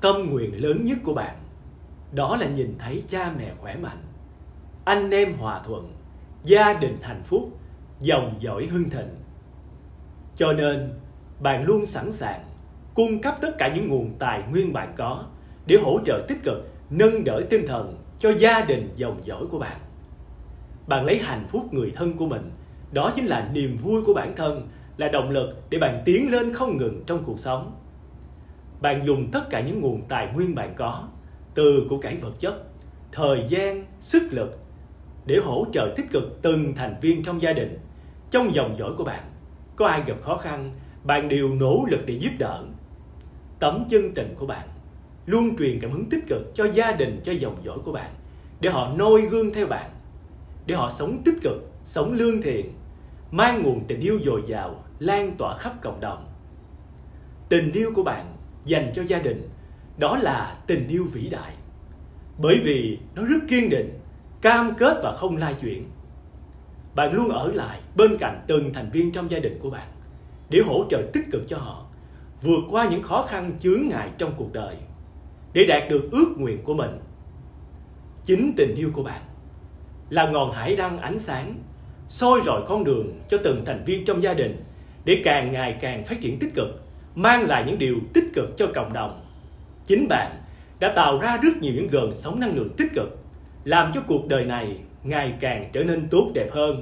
tâm nguyện lớn nhất của bạn. Đó là nhìn thấy cha mẹ khỏe mạnh, anh em hòa thuận, gia đình hạnh phúc, dòng dõi hưng thịnh. Cho nên, bạn luôn sẵn sàng cung cấp tất cả những nguồn tài nguyên bạn có để hỗ trợ tích cực, nâng đỡ tinh thần cho gia đình dòng dõi của bạn. Bạn lấy hạnh phúc người thân của mình, đó chính là niềm vui của bản thân, là động lực để bạn tiến lên không ngừng trong cuộc sống bạn dùng tất cả những nguồn tài nguyên bạn có, từ của cải vật chất, thời gian, sức lực, để hỗ trợ tích cực từng thành viên trong gia đình, trong dòng dõi của bạn. Có ai gặp khó khăn, bạn đều nỗ lực để giúp đỡ. Tấm chân tình của bạn luôn truyền cảm hứng tích cực cho gia đình, cho dòng dõi của bạn, để họ noi gương theo bạn, để họ sống tích cực, sống lương thiện, mang nguồn tình yêu dồi dào lan tỏa khắp cộng đồng. Tình yêu của bạn dành cho gia đình, đó là tình yêu vĩ đại. Bởi vì nó rất kiên định, cam kết và không lai chuyển. Bạn luôn ở lại bên cạnh từng thành viên trong gia đình của bạn để hỗ trợ tích cực cho họ, vượt qua những khó khăn chướng ngại trong cuộc đời, để đạt được ước nguyện của mình. Chính tình yêu của bạn là ngọn hải đăng ánh sáng, soi rọi con đường cho từng thành viên trong gia đình để càng ngày càng phát triển tích cực mang lại những điều tích cực cho cộng đồng. Chính bạn đã tạo ra rất nhiều những gần sống năng lượng tích cực, làm cho cuộc đời này ngày càng trở nên tốt đẹp hơn.